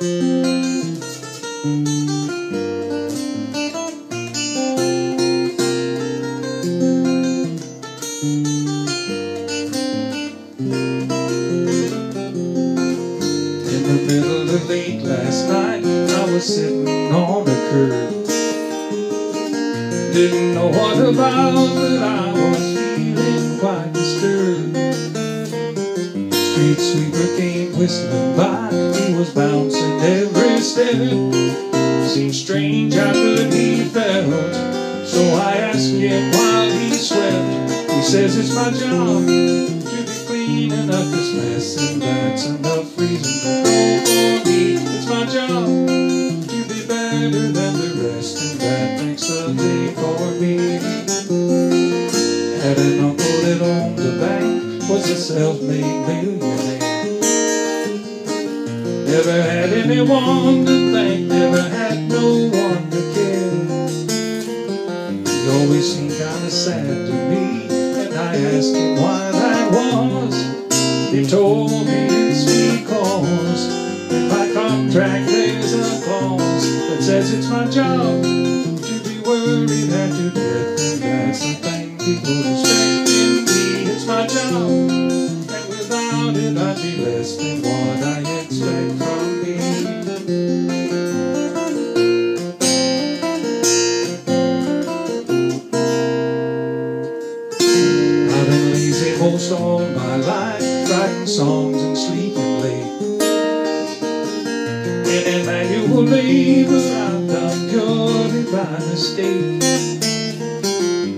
the middle of late last night, I was sitting on the curb. Didn't know what about, but I was feeling quite disturbed. Street sweeper came whistling by, was bouncing every step. Seemed strange how good he felt, so I asked him while he swept. He says it's my job to be cleaning up this mess, and that's enough reason to job to be better than the rest, and that makes a day for me. Had an uncle that owned a bank, was a self-made millionaire. Never had anyone to thank, never had no one to care. He always seemed kinda sad to me, and I asked him why that was. He told me it's because contract there's a clause that says it's my job to be worried at your death and that's the thing people expect in me it's my job and without it I'd be less than most all my life writing songs and sleeping late. In manual labor I've done purely by mistake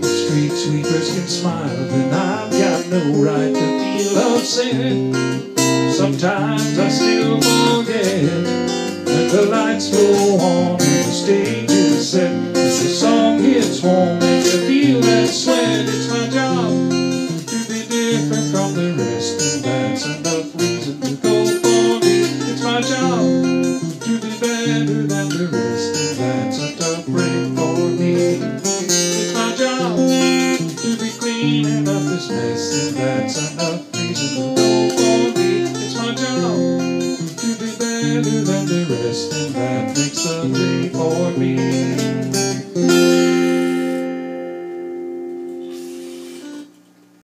Street sweepers can smile and I've got no right to feel upset. Sometimes I still forget That the lights go on this and that's enough reason to go for me. It's my job to be better than the rest, and that makes a day for me.